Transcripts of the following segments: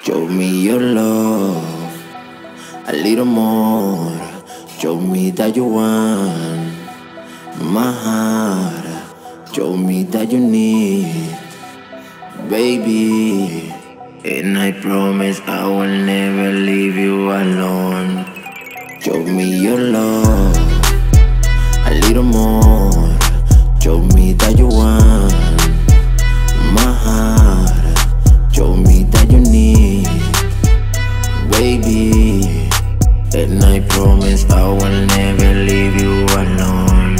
Show me your love, a little more. Show me that you want my heart. Show me that you need, baby. And I promise I will never leave you alone. Show me your love, a little more. Show me that you want my heart. I promise I will never leave you alone.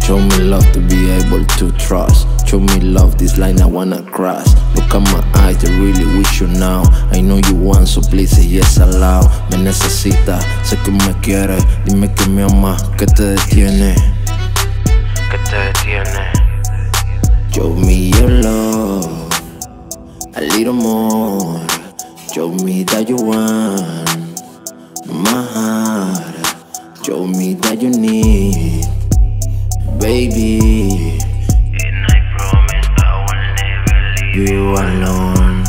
Show me love to be able to trust. Show me love, this line I wanna cross. Look at my eyes, I really wish you now. I know you want, so please say yes aloud. Me necesitas, sé que me quieres. Dime que me amas, que te detiene. Que te detiene. Show me your love, a little more. Show me that you want my heart. Show me that you need, baby. And I promise I will never leave You alone.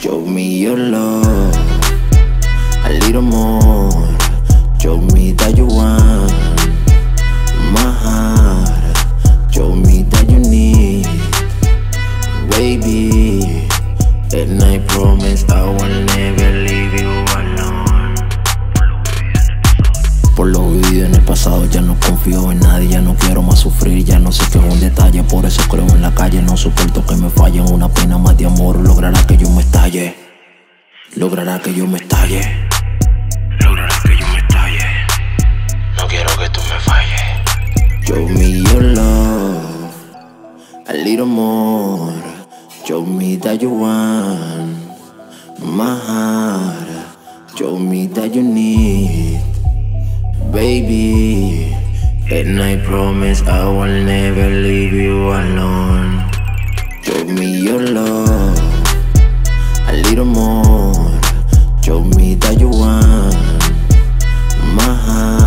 Show me your love, a little more. Confío en nadie, ya no quiero más sufrir, ya no sé qué es un detalle, por eso creo en la calle, no soporto que me fallen, una pena más de amor logrará que yo me estalle, logrará que yo me estalle, logrará que yo me estalle, no quiero que tú me falles. Show me your love, a little more, show me that you want my heart, show me that you need baby. And I promise I will never leave you alone. Show me your love, a little more. Show me that you want my heart.